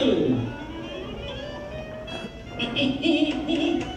Thank you.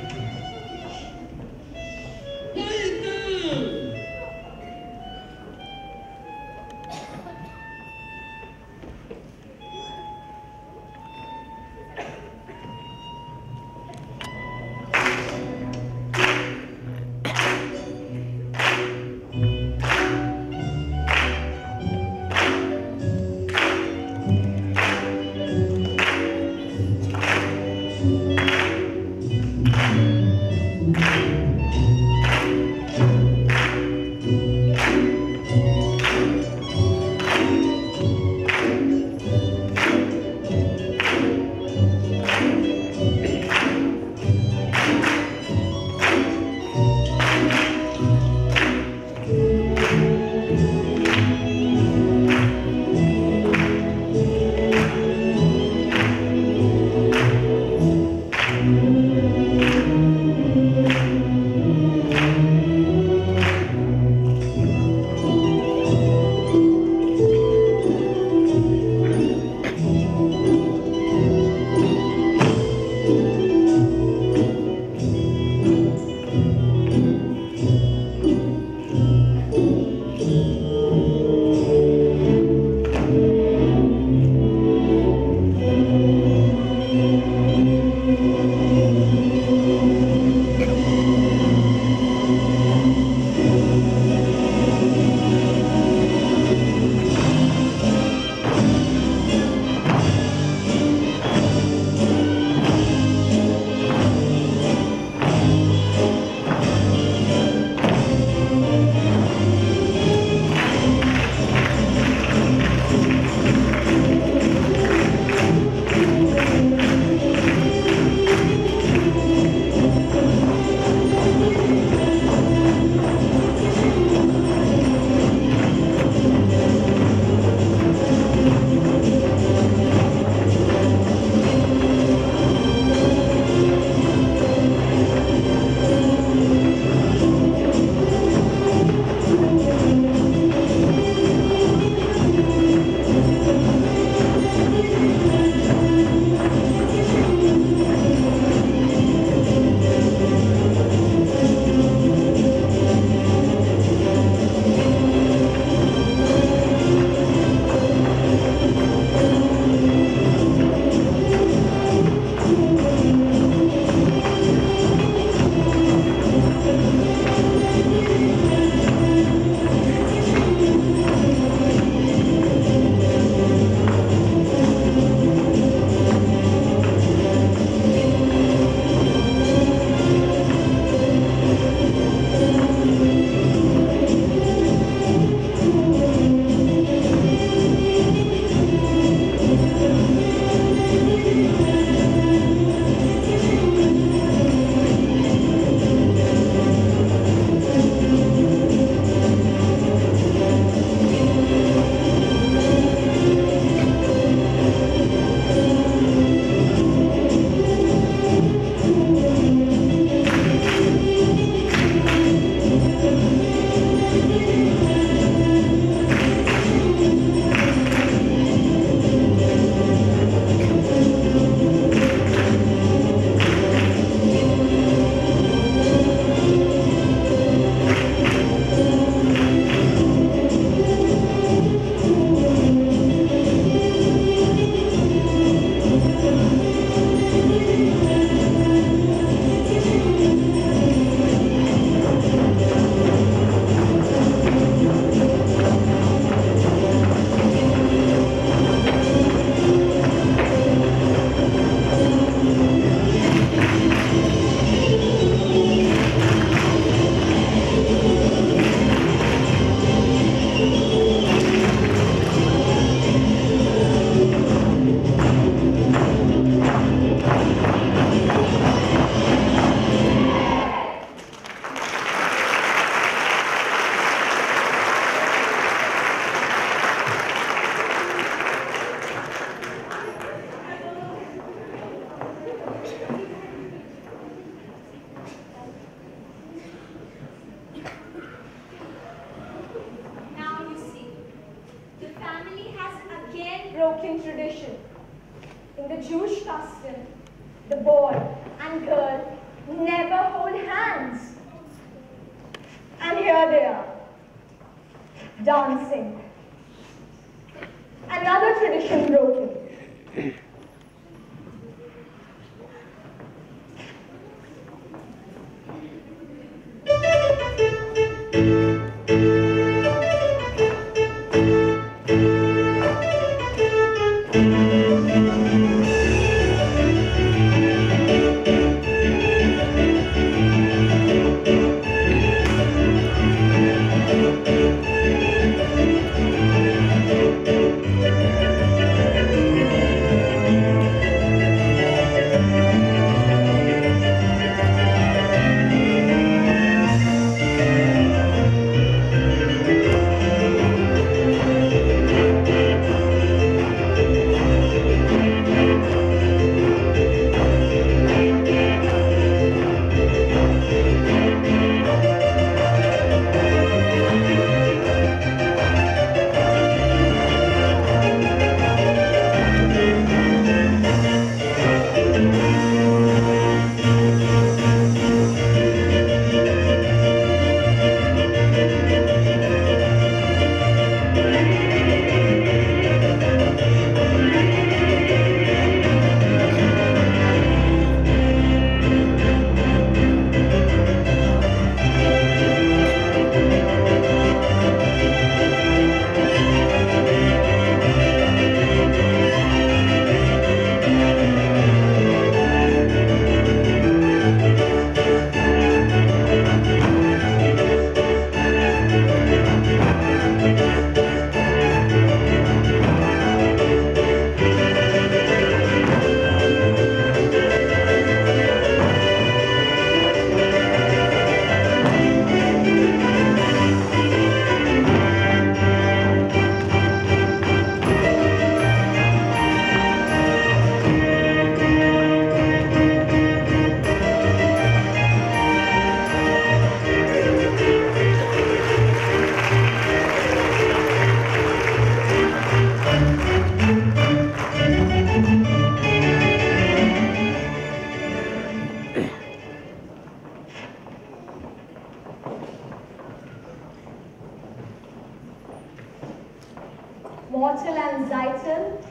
Motel and Tzeitel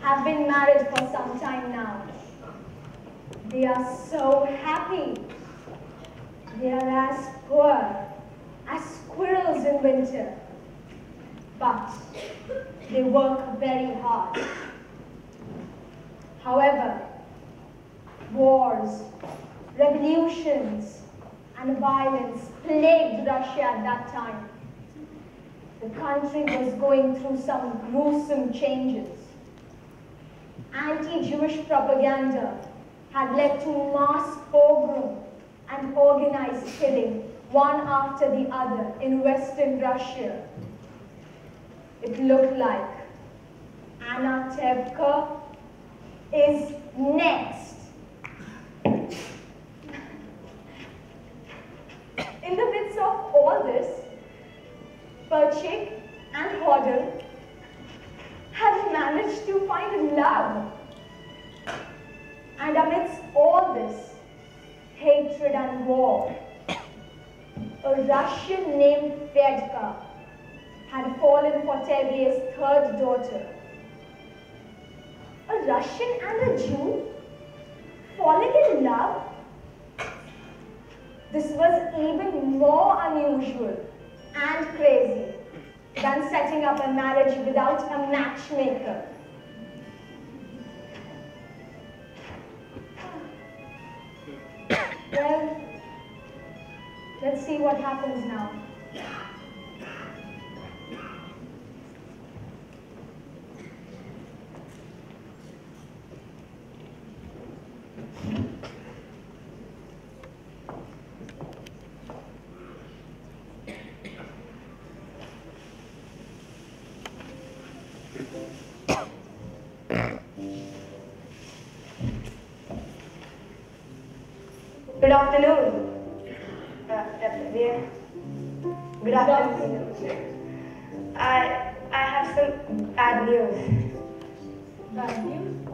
have been married for some time now. They are so happy. They are as poor as squirrels in winter. But they work very hard. However, wars, revolutions, and violence plagued Russia at that time. The country was going through some gruesome changes. Anti-Jewish propaganda had led to mass pogrom and organized killing, one after the other, in Western Russia. It looked like Anatevka is next. In the midst of all this, And Hodel have managed to find love. And amidst all this hatred and war, a Russian named Fedka had fallen for Tevye's third daughter. A Russian and a Jew falling in love? This was even more unusual and crazy than setting up a marriage without a matchmaker. Well, let's see what happens now. Afternoon. Uh, Dr. Good afternoon. I I have some bad news. Bad news?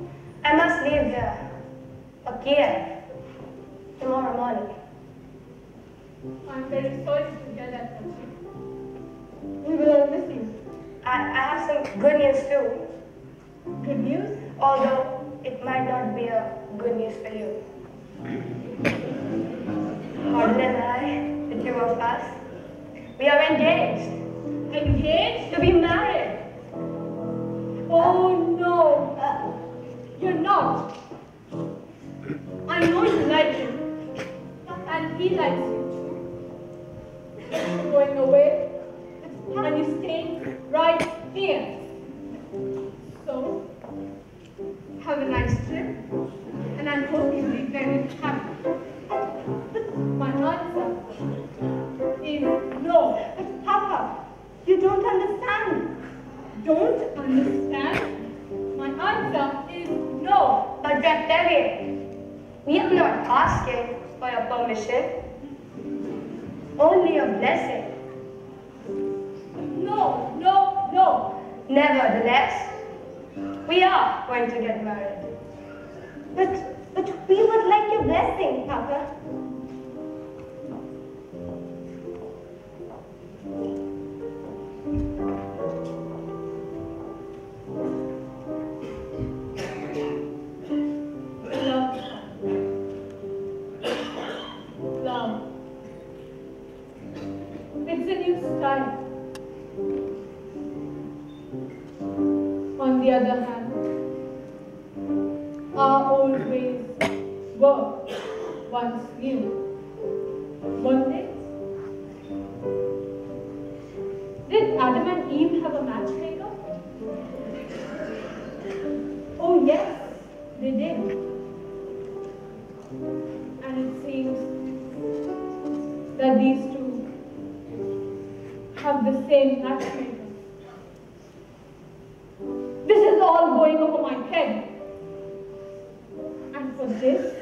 I must leave here for Kiev tomorrow morning. I'm very sorry to hear that, Pachi. We will all miss you. I, I have some good news too, Good news? although it might not be a good news for you. Harlan and I, the two of us, we are engaged Engaged? to be married. Oh no, uh, you're not. I know you like him, and he likes you. You're going away, and you staying right here. For going over my head. And for this,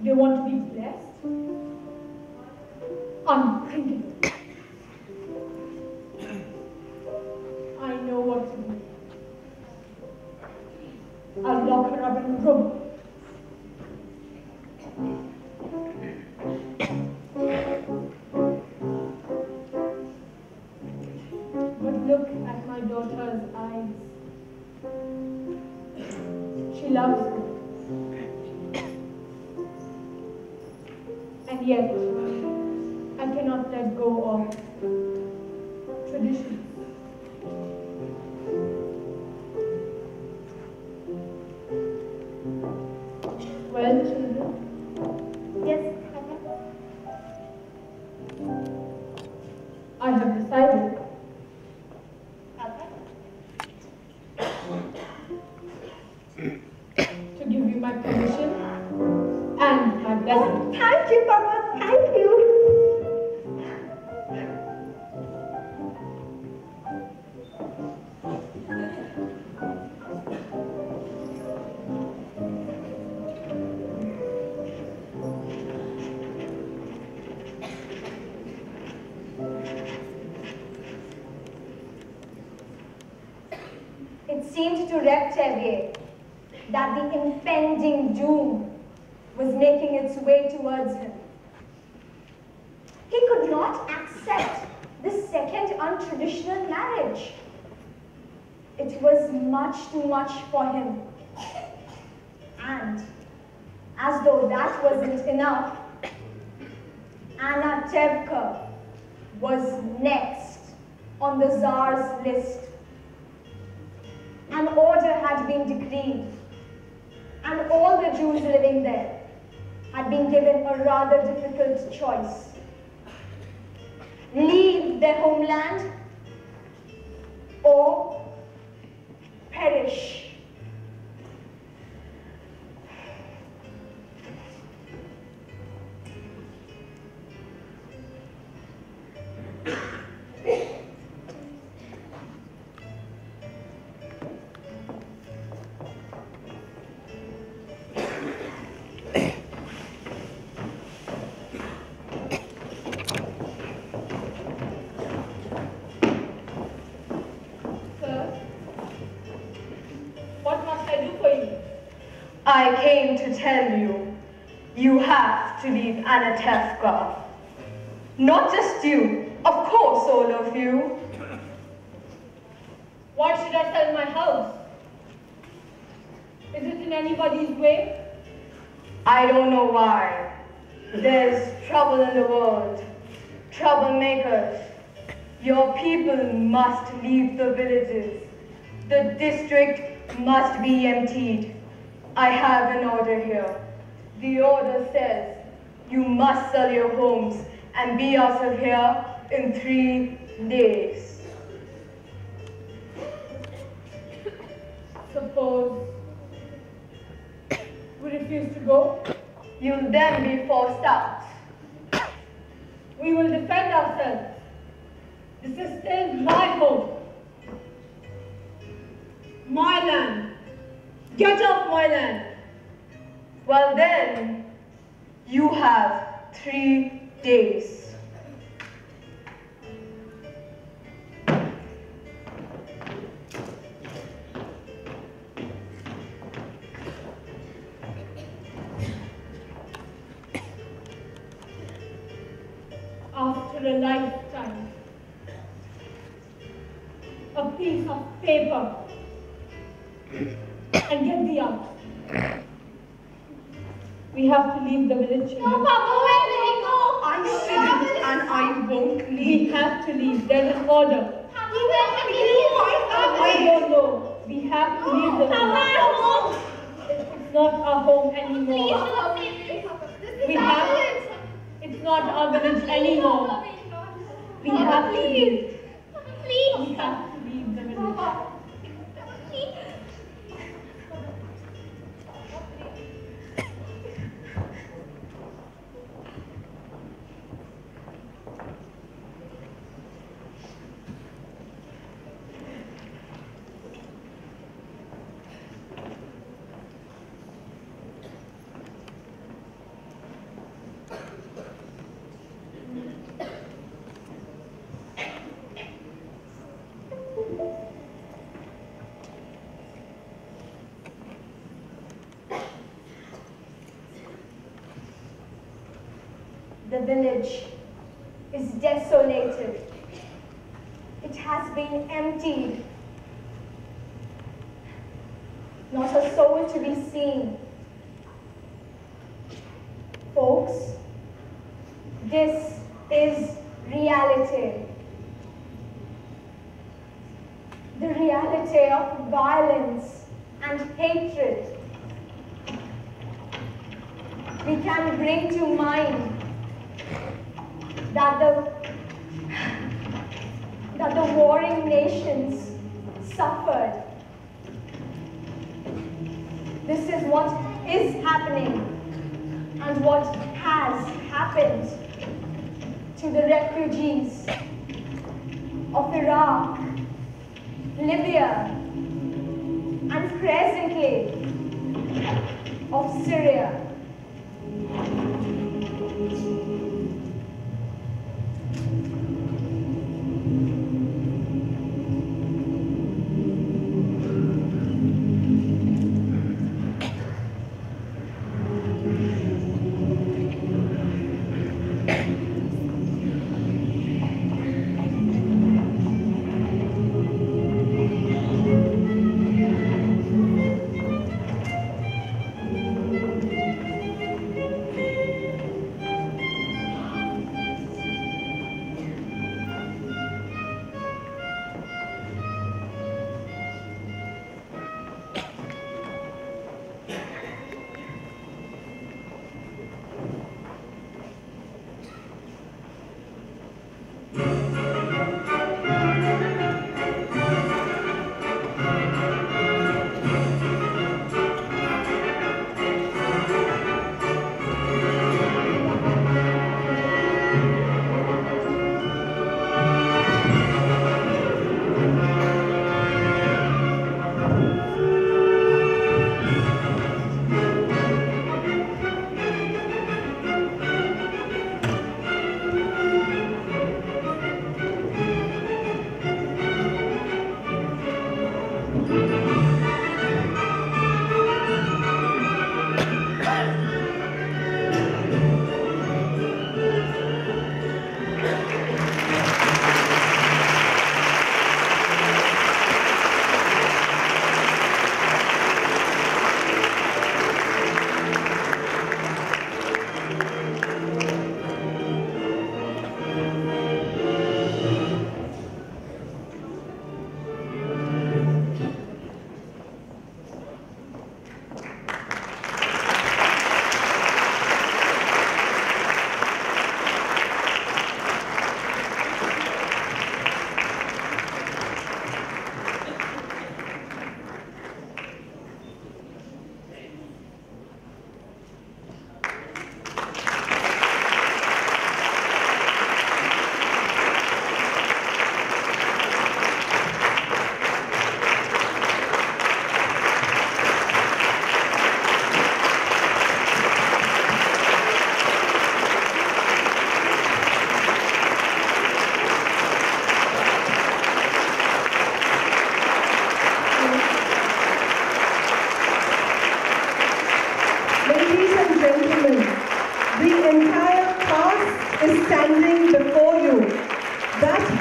they want to be blessed? That the impending doom was making its way towards him. He could not accept this second untraditional marriage. It was much too much for him. And as though that wasn't enough, Anatevka was next on the Tsar's list. An order had been decreed, and all the Jews living there had been given a rather difficult choice. Leave their homeland or perish. Tell you, you have to leave Anatevka. Not just you, of course all of you. Why should I sell my house? Is it in anybody's way? I don't know why. There's trouble in the world. Troublemakers. Your people must leave the villages. The district must be emptied. I have an order here. The order says you must sell your homes and be out of here in three days. Suppose we refuse to go? You'll then be forced out. We will defend ourselves. This is still my home. My land. Get off my land. Well then, you have three days. After a lifetime. A piece of paper. And get the out. We have to leave the village. No, Papa, where did he go? I shouldn't and I won't leave. We have to leave. There's an order. Papa, where did he go? I don't know. We have to leave the village. Papa, It's not our home please anymore. help me. This We is have- our It's not our village anymore. We have to leave. Please. We have to leave the village. The village is desolated. It has been emptied. Not a soul to be seen. Folks, this is reality. The reality of violence and hatred. We can bring to mind that the that the warring nations suffered. This is what is happening and what has happened to the refugees of Iraq, Libya, and presently of Syria.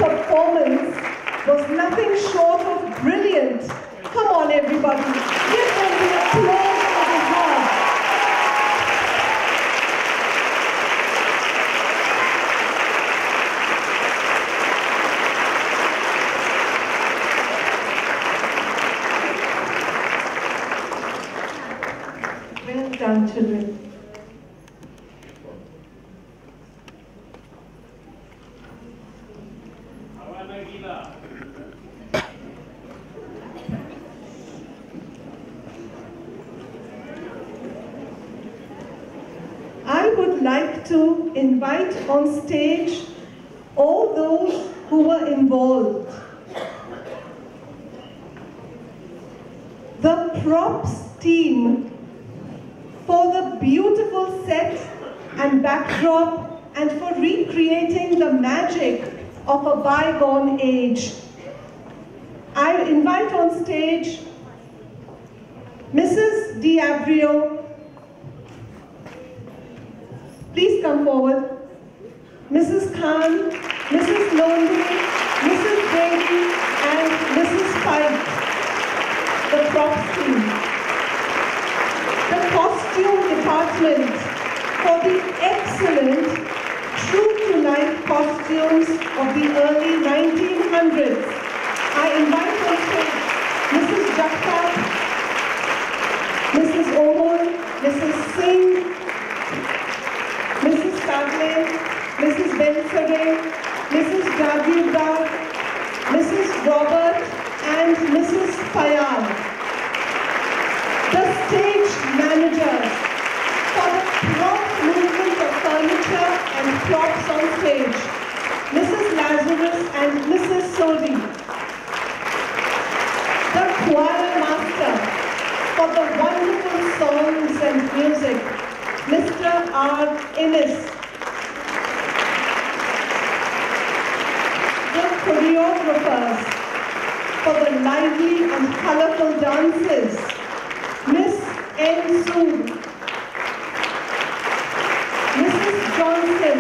Performance was nothing short of brilliant. Come on, everybody. Give them the applause that they deserve. Well done, children. I would like to invite on stage all those who were involved. The props team for the beautiful set and backdrop and for recreating the magic of a bygone age. I invite on stage Mrs. D'Abrio. Please come forward. Mrs. Khan, Mrs. Londi, Mrs. Brady, and Mrs. Pike, the props team the costume department for the excellent true-to-life costumes of the early 1900s. I invite stage Mrs. Jagtap, Mrs. Owen, Mrs. Singh, Mrs. Sagle, Mrs. Bensare, Mrs. Jagirdar, Mrs. Robert, and Mrs. Fayal the stage managers for the prompt movement of furniture and props on stage, Mrs. Lazarus and Mrs. Sodi. The choir master for the wonderful songs and music, Mr. R. Innes. The choreographers for the lively and colorful dances, Miss N. Sood, Mrs. Johnson,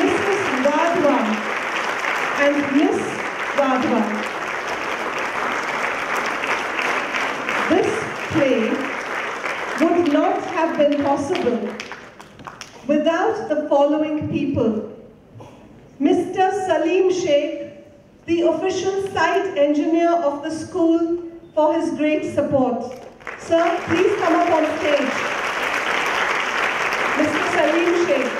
Mrs. Wadhwa, and Miss Wadhwa. This play would not have been possible without the following people. Mr. Salim Sheikh, the official site engineer of the school, for his great support. Sir, please come up on stage. Mr. Salim Sheikh.